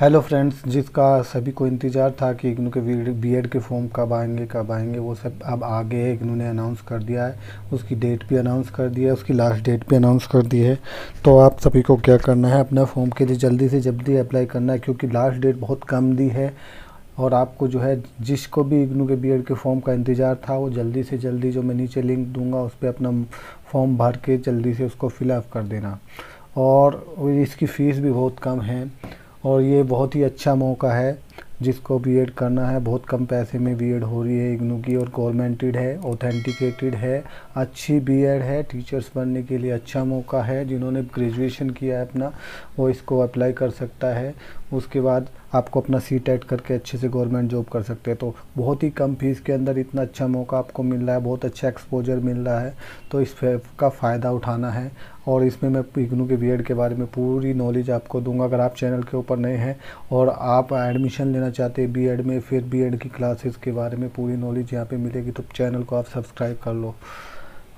Hello friends जिसका सभी को इंतज़ार था कि इग्नू के बी एड के फॉर्म कब आएँगे कब आएँगे, वो सब अब आगे है, इग्नू ने अनाउंस कर दिया है, उसकी डेट भी अनाउंस कर दिया है, उसकी लास्ट डेट भी अनाउंस कर दी है। तो आप सभी को क्या करना है, अपना फॉर्म के लिए जल्दी से जल्दी अप्लाई करना है, क्योंकि लास्ट डेट बहुत कम दी है। और आपको जो है, जिसको भी इग्नू के बी के फॉर्म का इंतज़ार था, वो जल्दी से जल्दी जो मैं नीचे लिंक दूँगा, उस पर अपना फॉर्म भर के जल्दी से उसको फिलअप कर देना। और इसकी फ़ीस भी बहुत कम है। और ये बहुत ही अच्छा मौका है जिसको बी एड करना है। बहुत कम पैसे में बी एड हो रही है इग्नू की और गवर्नमेंटेड है ऑथेंटिकेटेड है। अच्छी बी एड है टीचर्स बनने के लिए अच्छा मौका है। जिन्होंने ग्रेजुएशन किया है अपना, वो इसको अप्लाई कर सकता है। उसके बाद आपको अपना सी टेट करके अच्छे से गवर्नमेंट जॉब कर सकते हैं। तो बहुत ही कम फ़ीस के अंदर इतना अच्छा मौका आपको मिल रहा है, बहुत अच्छा एक्सपोजर मिल रहा है। तो इस का फ़ायदा उठाना है और इसमें मैं इग्नू के बी के बारे में पूरी नॉलेज आपको दूँगा। अगर आप चैनल के ऊपर नए हैं और आप एडमिशन लेना चाहते हैं बी में, फिर बी की क्लासेस के बारे में पूरी नॉलेज यहाँ पर मिलेगी। तो चैनल को आप सब्सक्राइब कर लो।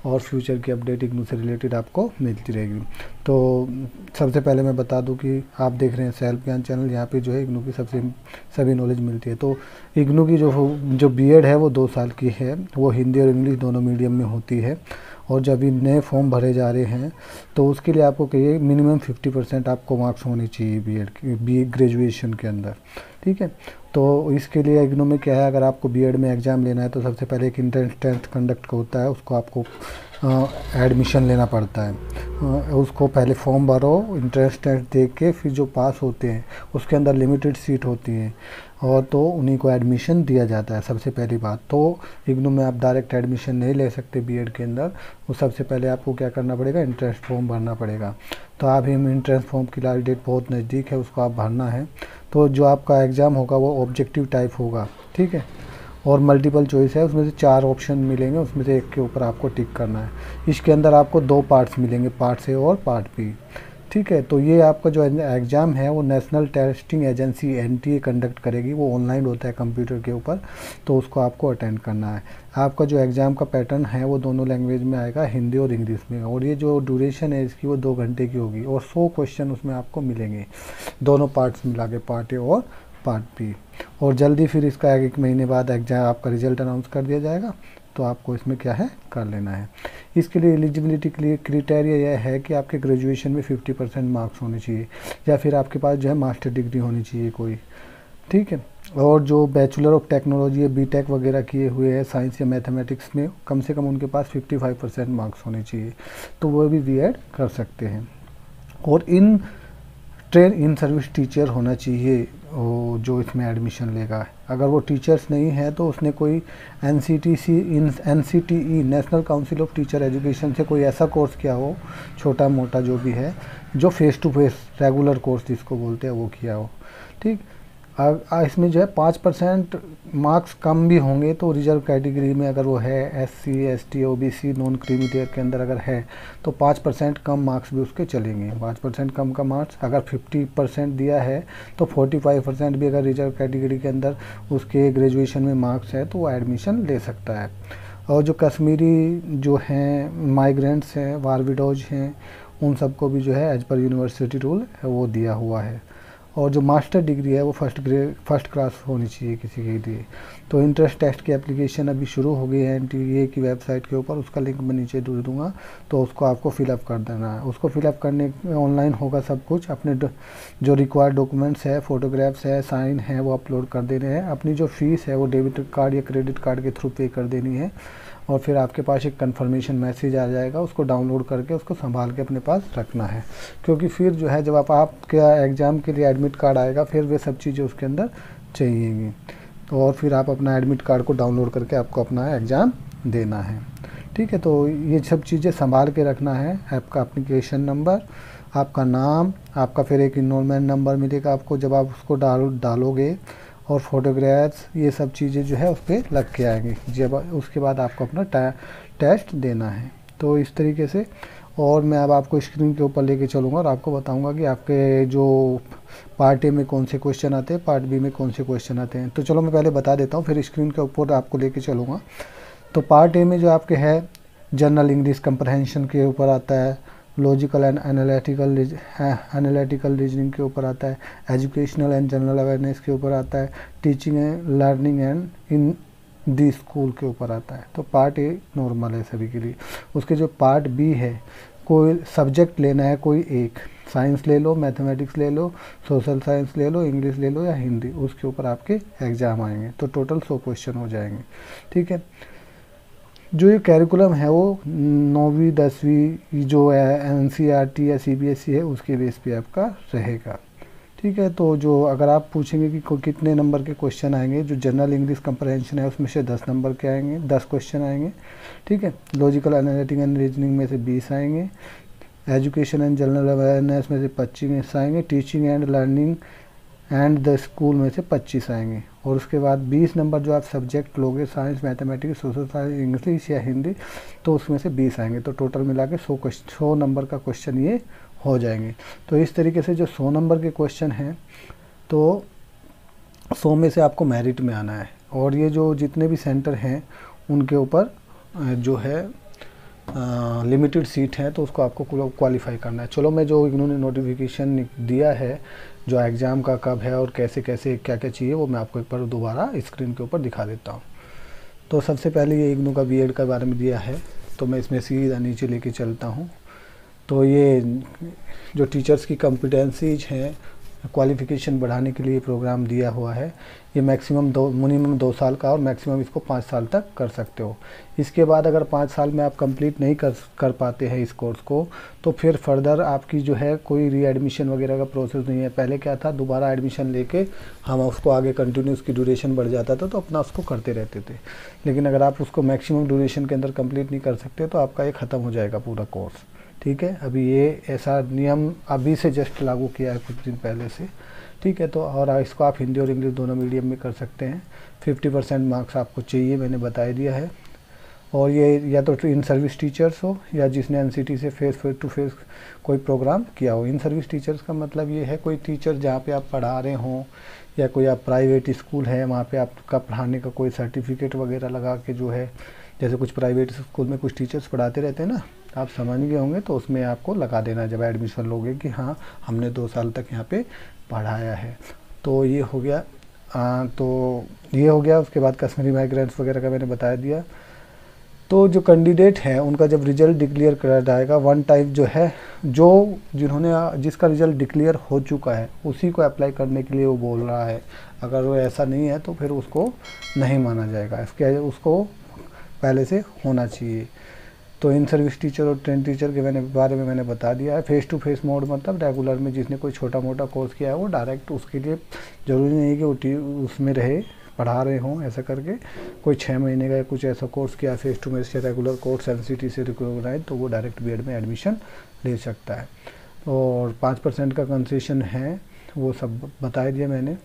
और फ्यूचर की अपडेट इग्नू से रिलेटेड आपको मिलती रहेगी। तो सबसे पहले मैं बता दूँ कि आप देख रहे हैं सेल्फ ज्ञान चैनल, यहाँ पे जो है इग्नू की सबसे, सभी नॉलेज मिलती है। तो इग्नू की जो जो बीएड है वो दो साल की है, वो हिंदी और इंग्लिश दोनों मीडियम में होती है। और जब भी नए फॉर्म भरे जा रहे हैं तो उसके लिए आपको कहिए मिनिमम फिफ्टी परसेंट आपको मार्क्स होने चाहिए बी एड बी ग्रेजुएशन के अंदर। ठीक है? तो इसके लिए इग्नो में क्या है अगर आपको बी में एग्ज़ाम लेना है तो सबसे पहले एक इंट्रेंस टेस्ट कंडक्ट होता है उसको आपको एडमिशन लेना पड़ता है। आ, उसको पहले फॉर्म भरो इंट्रेंस टेस्ट दे के फिर जो पास होते हैं उसके अंदर लिमिटेड सीट होती हैं। और तो उन्हीं को एडमिशन दिया जाता है सबसे पहली बात। तो इग्नू में आप डायरेक्ट एडमिशन नहीं ले सकते बीएड के अंदर। वो सबसे पहले आपको क्या करना पड़ेगा? इंट्रेंस फॉर्म भरना पड़ेगा। तो अभी इंट्रेंस फॉर्म की लास्ट डेट बहुत नज़दीक है, उसको आप भरना है। तो जो आपका एग्ज़ाम होगा वो ऑब्जेक्टिव टाइप होगा, ठीक है? और मल्टीपल चॉइस है, उसमें से चार ऑप्शन मिलेंगे, उसमें से एक के ऊपर आपको टिक करना है। इसके अंदर आपको दो पार्ट्स मिलेंगे पार्ट ए और पार्ट बी ठीक है तो ये आपका जो एग्ज़ाम है, वो national testing agency NTA conduct करेगी। वो ऑनलाइन होता है कंप्यूटर के ऊपर तो उसको आपको अटेंड करना है। आपका जो एग्ज़ाम का पैटर्न है, वो दोनों लैंग्वेज में आएगा, हिंदी और इंग्लिश में। और ये जो ड्यूरेशन है, इसकी वो दो घंटे की होगी, और सौ क्वेश्चन उसमें आपको मिलेंगे। दोनों पार्ट्स मिला के, पार्ट ए और पार्ट बी। और जल्दी फिर इसका एक महीने बाद एग्ज़ाम आपका रिज़ल्ट अनाउंस कर दिया जाएगा। तो आपको इसमें क्या है? कर लेना है। इसके लिए एलिजिबिलिटी के लिए क्रिटेरिया यह है कि आपके ग्रेजुएशन में 50 परसेंट मार्क्स होने चाहिए, या फिर आपके पास जो है मास्टर डिग्री होनी चाहिए कोई। ठीक है? और जो बैचलर ऑफ़ टेक्नोलॉजी या बी टेक वगैरह किए हुए हैं साइंस या मैथमेटिक्स में, कम से कम उनके पास 55 परसेंट मार्क्स होने चाहिए। तो वह भी बी कर सकते हैं। और in train in service teacher होना चाहिए। वो जो इसमें एडमिशन लेगा। अगर वो टीचर्स नहीं है तो उसने कोई N C T C in N C T E national council of teacher education से कोई ऐसा कोर्स किया हो, छोटा मोटा जो भी है, जो face to face regular course जिसको बोलते हैं, वो किया हो। ठीक? इसमें जो है पाँच परसेंट मार्क्स कम भी होंगे तो रिज़र्व कैटेगरी में अगर वो है S C S T O B C non creamy layer के अंदर अगर है तो पाँच परसेंट कम मार्क्स भी उसके चलेंगे। पाँच परसेंट कम का मार्क्स, अगर फिफ्टी परसेंट दिया है तो फोर्टी फाइव परसेंट भी अगर रिज़र्व कैटेगरी के अंदर उसके ग्रेजुएशन में मार्क्स है तो वो एडमिशन ले सकता है। और जो कश्मीरी जो हैं माइग्रेंट्स हैं, वारविडोज हैं, उन सबको भी जो है एज पर यूनिवर्सिटी रूल वो दिया हुआ है। और जो मास्टर डिग्री है, वो फ़र्स्ट ग्रेड फ़र्स्ट क्लास होनी चाहिए किसी के लिए। तो इंट्रेंस टेस्ट की एप्लीकेशन अभी शुरू हो गई है एनटीए की वेबसाइट के ऊपर, उसका लिंक मैं नीचे दे दूँगा। तो उसको आपको फिलअप कर देना है। उसको फिलअप करने ऑनलाइन होगा सब कुछ। अपने जो रिक्वायर्ड डॉक्यूमेंट्स है फोटोग्राफ्स है साइन है, वो अपलोड कर देने हैं। अपनी जो फ़ीस है, वो डेबिट कार्ड या क्रेडिट कार्ड के थ्रू पे कर देनी है। और फिर आपके पास एक कन्फर्मेशन मैसेज आ जाएगा, उसको डाउनलोड करके उसको संभाल के अपने पास रखना है। क्योंकि फिर जो है, जब आप आपके एग्ज़ाम के लिए एडमिट कार्ड आएगा, फिर वे सब चीज़ें उसके अंदर चाहिएगी। तो और फिर आप अपना एडमिट कार्ड को डाउनलोड करके आपको अपना एग्ज़ाम देना है। ठीक है तो ये सब चीज़ें संभाल के रखना है। आपका अप्लीकेशन नंबर आपका नाम, आपका फिर एक इनरोलमेंट नंबर मिलेगा आपको। जब आप उसको डाल, डालोगे और फोटोग्राफ्स ये सब चीज़ें जो है उस पर लग के आएँगी। जब उसके बाद आपको अपना टेस्ट देना है। तो इस तरीके से, और मैं अब आपको स्क्रीन के ऊपर लेके चलूँगा और आपको बताऊँगा कि आपके जो पार्ट ए में कौन से क्वेश्चन आते हैं पार्ट बी में कौन से क्वेश्चन आते हैं। तो चलो मैं पहले बता देता हूँ, फिर स्क्रीन के ऊपर आपको लेके चलूँगा। तो पार्ट ए में जो आपके है जनरल इंग्लिश कंप्रहेंशन के ऊपर आता है logical and analytical analytical reasoning के ऊपर आता है एजुकेशनल एंड जनरल अवेयरनेस के ऊपर आता है teaching and learning and in the school के ऊपर आता है। तो पार्ट ए नॉर्मल है सभी के लिए। उसके जो पार्ट बी है, कोई सब्जेक्ट लेना है कोई एक। साइंस ले लो मैथमेटिक्स ले लो सोशल साइंस ले लो इंग्लिश ले लो या हिंदी उसके ऊपर आपके एग्ज़ाम आएँगे। तो टोटल सौ क्वेश्चन हो जाएँगे। ठीक है? जो ये कैरिकुलम है वो नौवीं, दसवीं जो है एन e या सी e है, उसके बेस पे आपका रहेगा। ठीक है तो जो अगर आप पूछेंगे कि कितने नंबर के क्वेश्चन आएँगे, जो जनरल इंग्लिश कंप्रहेंशन है, उसमें से दस नंबर के आएँगे, दस क्वेश्चन आएँगे। ठीक है लॉजिकल एनालिटिक एंड रीजनिंग में से बीस आएँगे। एजुकेशन एंड जनरल अवेयरनेस में से पच्चीस आएँगे। Teaching and learning and the school में से पच्चीस आएँगे। और उसके बाद बीस नंबर जो आप सब्जेक्ट लोगे science mathematics social science English या हिंदी तो उसमें से बीस आएँगे। तो टोटल मिला के सौ सौ नंबर का क्वेश्चन ये हो जाएँगे। तो इस तरीके से जो सौ नंबर के क्वेश्चन हैं तो सौ में से आपको मेरिट में आना है। और ये जो जितने भी सेंटर हैं, उनके ऊपर जो है लिमिटेड सीट है तो उसको आपको क्वालिफाई करना है। चलो मैं जो इन्होंने नोटिफिकेशन दिया है जो एग्ज़ाम का कब है और कैसे कैसे क्या क्या चाहिए, वो मैं आपको एक बार दोबारा स्क्रीन के ऊपर दिखा देता हूँ। तो सबसे पहले ये इग्नू का बी के बारे में दिया है तो मैं इसमें सीधा नीचे लेके चलता हूँ। तो ये जो टीचर्स की कॉम्पिटेंसीज हैं क्वालिफ़िकेशन बढ़ाने के लिए प्रोग्राम दिया हुआ है। ये मैक्सिमम दो मिनिमम दो साल का और मैक्सिमम इसको पाँच साल तक कर सकते हो। इसके बाद अगर पाँच साल में आप कंप्लीट नहीं कर कर पाते हैं इस कोर्स को तो फिर फर्दर आपकी जो है कोई रीएडमिशन वगैरह का प्रोसेस नहीं है। पहले क्या था, दोबारा एडमिशन लेके हम उसको आगे कंटिन्यू उसकी ड्यूरेशन बढ़ जाता था तो अपना उसको करते रहते थे। लेकिन अगर आप उसको मैक्सिमम ड्यूरेशन के अंदर कंप्लीट नहीं कर सकते तो आपका ये ख़त्म हो जाएगा पूरा कोर्स ठीक है? अभी ये ऐसा नियम अभी से जस्ट लागू किया है कुछ दिन पहले से। ठीक है तो और इसको आप हिंदी और इंग्लिश दोनों मीडियम में कर सकते हैं। फिफ्टी परसेंट मार्क्स आपको चाहिए, मैंने बता दिया है। और ये या तो इन सर्विस टीचर्स हो, या जिसने एनसीटी से फेस टू फेस कोई प्रोग्राम किया हो। इन सर्विस टीचर्स का मतलब ये है, कोई टीचर जहाँ पे आप पढ़ा रहे हों, या कोई आप प्राइवेट स्कूल है, वहाँ पे आपका पढ़ाने का कोई सर्टिफिकेट वगैरह लगा के जो है, जैसे कुछ प्राइवेट स्कूल में कुछ टीचर्स पढ़ाते रहते हैं ना आप समझ गए होंगे तो उसमें आपको लगा देना जब एडमिशन लोगे कि हाँ हमने दो साल तक यहाँ पे पढ़ाया है। तो ये हो गया आ, तो ये हो गया उसके बाद कश्मीरी माइग्रेंट्स वगैरह का मैंने बता दिया। तो जो कैंडिडेट हैं उनका जब रिज़ल्ट डिक्लेयर करा जाएगा वन टाइम जो है जो जिन्होंने जिसका रिज़ल्ट डिक्लेयर हो चुका है उसी को अप्लाई करने के लिए वो बोल रहा है। अगर वो ऐसा नहीं है तो फिर उसको नहीं माना जाएगा। इसके उसको पहले से होना चाहिए। तो इन सर्विस टीचर और ट्रेन टीचर के मैंने बारे में मैंने बता दिया है। फेस टू फेस मोड मतलब रेगुलर में जिसने कोई छोटा मोटा कोर्स किया है, वो डायरेक्ट उसके लिए ज़रूरी नहीं कि वो उसमें रहे, पढ़ा रहे हों ऐसा करके। कोई छः महीने का कुछ ऐसा कोर्स किया फेस टू फेस या रेगुलर कोर्स एनसीटी से रिकोगनाइज तो वो डायरेक्ट बी में एडमिशन ले सकता है। और पाँच परसेंट का कंसेशन है, वो सब बता दिया मैंने।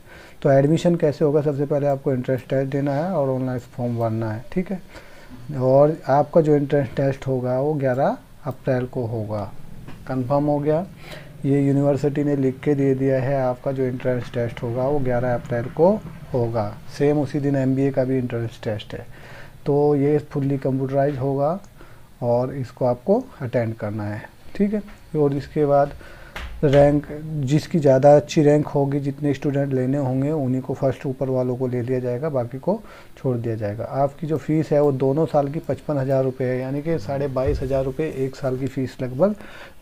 तो एडमिशन कैसे होगा? सबसे पहले आपको इंटरेस्ट टेस्ट देना है और ऑनलाइन फॉर्म भरना है, ठीक है? और आपका जो इंट्रेंस टेस्ट होगा, वो 11 अप्रैल को होगा। कंफर्म हो गया। ये यूनिवर्सिटी ने लिख के दे दिया है, आपका जो इंट्रेंस टेस्ट होगा, वो 11 अप्रैल को होगा। सेम उसी दिन एमबीए का भी इंट्रेंस टेस्ट है। तो ये फुल्ली कंप्यूटराइज होगा और इसको आपको अटेंड करना है। ठीक है? और इसके बाद रैंक जिसकी ज़्यादा अच्छी रैंक होगी, जितने स्टूडेंट लेने होंगे, उन्हीं को फ़र्स्ट ऊपर वालों को ले लिया जाएगा, बाकी को छोड़ दिया जाएगा। आपकी जो फ़ीस है, वो दोनों साल की पचपन हज़ार रुपये है, यानी कि साढ़े बाईस हज़ार रुपये एक साल की फ़ीस लगभग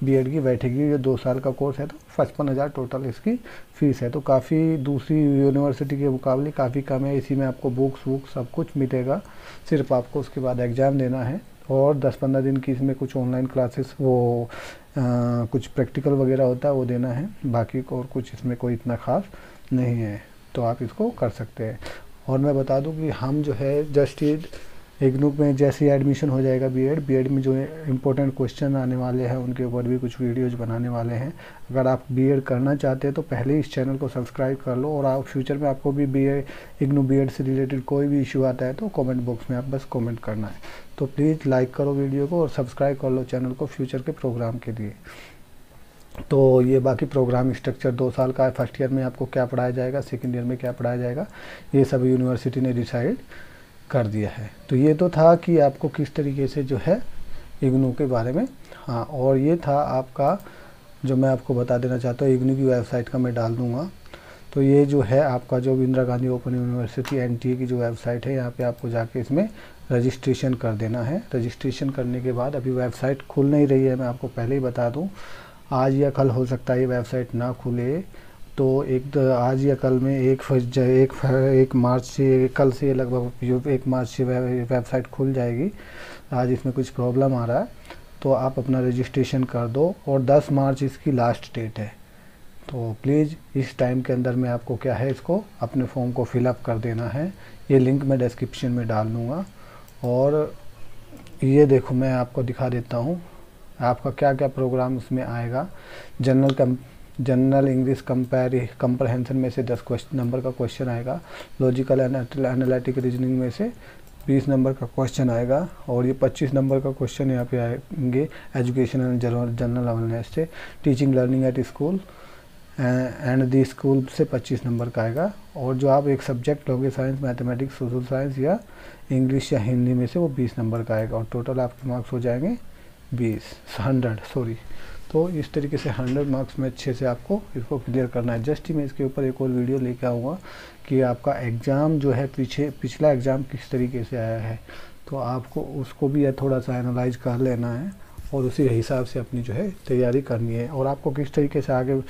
बीएड की बैठेगी। ये दो साल का कोर्स है तो पचपन हज़ार टोटल इसकी फ़ीस है। तो काफ़ी दूसरी यूनिवर्सिटी के मुकाबले काफ़ी कम है। इसी में आपको बुक्स वुक्स सब कुछ मिलेगा। सिर्फ़ आपको उसके बाद एग्ज़ाम देना है। और 10-15 दिन की इसमें कुछ ऑनलाइन क्लासेस वो आ, कुछ प्रैक्टिकल वगैरह होता है वो देना है। बाकी और कुछ इसमें कोई इतना ख़ास नहीं है तो आप इसको कर सकते हैं। और मैं बता दूँ कि हम जो है जस्ट इग्नू में जैसे ही एडमिशन हो जाएगा बीएड बीएड में जो इम्पोर्टेंट क्वेश्चन आने वाले हैं, उनके ऊपर भी कुछ वीडियोज़ बनाने वाले हैं। अगर आप बीएड करना चाहते हैं तो पहले इस चैनल को सब्सक्राइब कर लो और आप फ्यूचर में आपको भी बी इग्नू बी से रिलेटेड कोई भी इशू आता है तो कॉमेंट बॉक्स में आप बस कॉमेंट करना है। तो प्लीज़ लाइक करो वीडियो को और सब्सक्राइब कर लो चैनल को फ्यूचर के प्रोग्राम के लिए। तो ये बाकी प्रोग्राम स्ट्रक्चर दो साल का है। फ़र्स्ट ईयर में आपको क्या पढ़ाया जाएगा सेकेंड ईयर में क्या पढ़ाया जाएगा, ये सब यूनिवर्सिटी ने डिसाइड कर दिया है। तो ये तो था कि आपको किस तरीके से जो है इग्नू के बारे में हाँ और ये था आपका, जो मैं आपको बता देना चाहता हूँ, इग्नू की वेबसाइट का मैं डाल दूँगा। तो ये जो है आपका जो Indira Gandhi open university NTA की जो वेबसाइट है, यहाँ पे आपको जाके इसमें रजिस्ट्रेशन कर देना है। रजिस्ट्रेशन करने के बाद अभी वेबसाइट खुल नहीं रही है, मैं आपको पहले ही बता दूँ। आज या कल हो सकता है ये वेबसाइट ना खुले। तो एक आज या कल में एक एक एक मार्च से, कल से लगभग एक मार्च से वेबसाइट खुल जाएगी। आज इसमें कुछ प्रॉब्लम आ रहा है तो आप अपना रजिस्ट्रेशन कर दो और 10 मार्च इसकी लास्ट डेट है। तो प्लीज़ इस टाइम के अंदर में आपको क्या है इसको अपने फॉर्म को फिलअप कर देना है। ये लिंक मैं डिस्क्रिप्शन में डाल दूँगा। और ये देखो, मैं आपको दिखा देता हूँ, आपका क्या क्या प्रोग्राम उसमें आएगा। General cum general English compre comprehension में से दस क्वेश्चन नंबर का क्वेश्चन आएगा। लॉजिकल एनालिटिक रीजनिंग में से बीस नंबर का क्वेश्चन आएगा और ये पच्चीस नंबर का क्वेश्चन यहाँ पे आएँगे एजुकेशन एंड जनरल अवेयरनेस से। Teaching learning at school and the school से 25 नंबर का आएगा। और जो आप एक सब्जेक्ट लोगे साइंस मैथमेटिक्स सोशल साइंस या इंग्लिश या हिंदी में से वो 20 नंबर का आएगा। और टोटल आपके मार्क्स हो जाएँगे 20 हंड्रेड सॉरी तो इस तरीके से 100 मार्क्स में अच्छे से आपको इसको क्लियर करना है। जस्ट ही मैं इसके ऊपर एक और वीडियो लेके आऊँगा कि आपका एग्ज़ाम जो है पीछे, पिछला एग्ज़ाम किस तरीके से आया है। तो आपको उसको भी थोड़ा सा एनालाइज कर लेना है और उसी हिसाब से अपनी जो है तैयारी करनी है। और आपको किस तरीके से आगे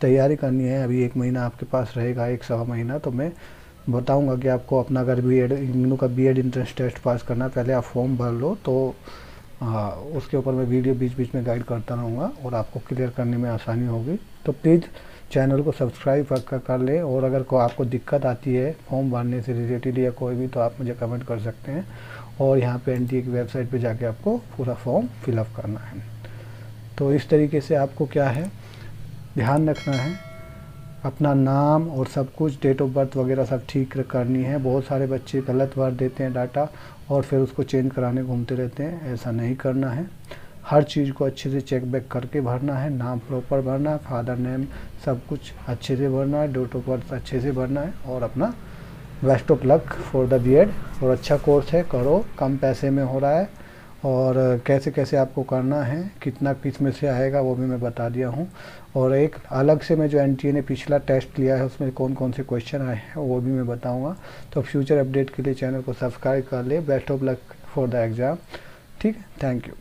तैयारी करनी है, अभी एक महीना आपके पास रहेगा, एक सवा महीना तो मैं बताऊँगा कि आपको अपना अगर बी एड का B Ed entrance test pass करना पहले आप फॉर्म भर लो तो हाँ उसके ऊपर मैं वीडियो बीच बीच में गाइड करता रहूँगा और आपको क्लियर करने में आसानी होगी। तो प्लीज़ चैनल को सब्सक्राइब कर, कर ले और अगर को आपको दिक्कत आती है फॉर्म भरने से रिलेटेड या कोई भी तो आप मुझे कमेंट कर सकते हैं। और यहाँ पे एन की वेबसाइट पे जाके आपको पूरा फॉर्म फिलअप करना है। तो इस तरीके से आपको क्या है? ध्यान रखना है। अपना नाम और सब कुछ डेट ऑफ़ बर्थ वगैरह सब ठीक करनी है। बहुत सारे बच्चे गलत भर देते हैं डाटा और फिर उसको चेंज कराने घूमते रहते हैं, ऐसा नहीं करना है। हर चीज़ को अच्छे से चेक बैक करके भरना है, नाम प्रॉपर भरना है फादर नेम सब कुछ अच्छे से भरना है डेट ऑफ़ बर्थ अच्छे से भरना है और अपना best of luck for the B और अच्छा कोर्स है, करो, कम पैसे में हो रहा है और कैसे कैसे आपको करना है, कितना किसमें से आएगा, वो भी मैं बता दिया हूँ। और एक अलग से मैं जो एनटीए ने पिछला टेस्ट लिया है, उसमें कौन कौन से क्वेश्चन आए हैं, वो भी मैं बताऊँगा। तो फ्यूचर अपडेट के लिए चैनल को सब्सक्राइब कर ले। Best of luck for the exam ठीक है? Thank you